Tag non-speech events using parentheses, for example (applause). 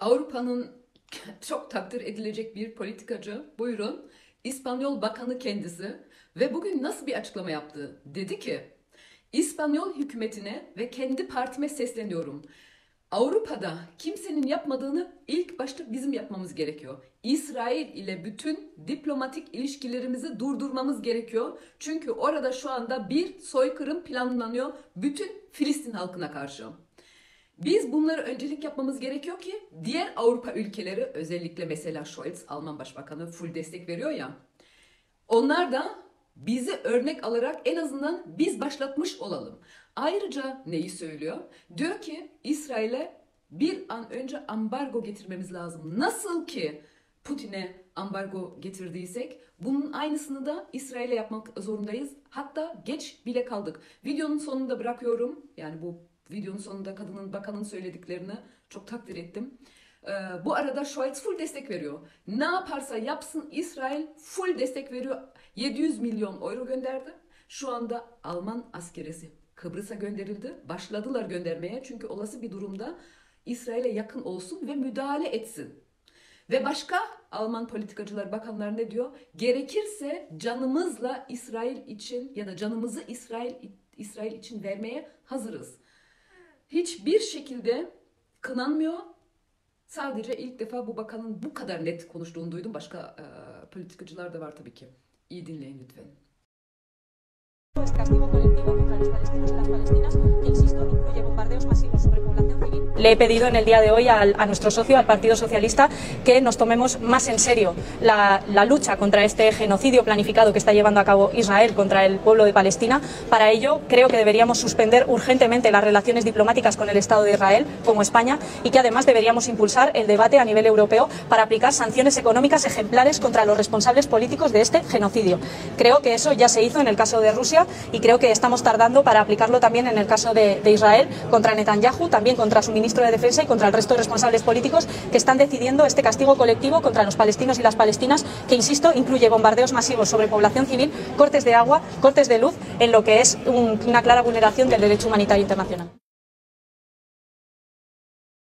Avrupa'nın (laughs) çok takdir edilecek bir politikacı, buyurun, İspanyol Bakanı kendisi ve bugün nasıl bir açıklama yaptı? Dedi ki, İspanyol hükümetine ve kendi partime sesleniyorum. Avrupa'da kimsenin yapmadığını ilk başta bizim yapmamız gerekiyor. İsrail ile bütün diplomatik ilişkilerimizi durdurmamız gerekiyor. Çünkü orada şu anda bir soykırım planlanıyor bütün Filistin halkına karşı. Biz bunları öncelik yapmamız gerekiyor ki diğer Avrupa ülkeleri özellikle mesela Scholz Alman Başbakanı full destek veriyor ya. Onlar da bizi örnek alarak en azından biz başlatmış olalım. Ayrıca neyi söylüyor? Diyor ki İsrail'e bir an önce ambargo getirmemiz lazım. Nasıl ki Putin'e ambargo getirdiysek bunun aynısını da İsrail'e yapmak zorundayız. Hatta geç bile kaldık. Videonun sonunda bırakıyorum. Yani bu videonun sonunda kadının bakanın söylediklerini çok takdir ettim. Ee, bu arada Scholz full destek veriyor. Ne yaparsa yapsın İsrail full destek veriyor. 700 milyon euro gönderdi. Şu anda Alman askeresi Kıbrıs'a gönderildi. Başladılar göndermeye çünkü olası bir durumda İsrail'e yakın olsun ve müdahale etsin. Ve başka Alman politikacılar, bakanlar ne diyor? Gerekirse canımızla İsrail için ya da canımızı İsrail İsrail için vermeye hazırız. Hiçbir şekilde kınanmıyor. Sadece ilk defa bu bakanın bu kadar net konuştuğunu duydum. Başka e, politikacılar da var tabii ki. İyi dinleyin lütfen. Le he pedido en el día de hoy al, a nuestro socio, al Partido Socialista, que nos tomemos más en serio la, la, lucha contra este genocidio planificado que está llevando a cabo Israel contra el pueblo de Palestina. Para ello, creo que deberíamos suspender urgentemente las relaciones diplomáticas con el Estado de Israel, como España, y que además deberíamos impulsar el debate a nivel europeo para aplicar sanciones económicas ejemplares contra los responsables políticos de este genocidio. Creo que eso ya se hizo en el caso de Rusia y creo que estamos tardando para aplicarlo también en el caso de, de Israel contra Netanyahu, también contra su ministro de Defensa y contra el resto de responsables políticos que están decidiendo este castigo colectivo contra los palestinos y las palestinas, que, insisto, incluye bombardeos masivos sobre población civil, cortes de agua, cortes de luz, en lo que es un, una clara vulneración del derecho humanitario internacional.